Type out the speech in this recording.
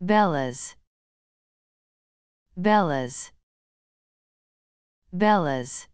Bellas. Bellas. Bellas.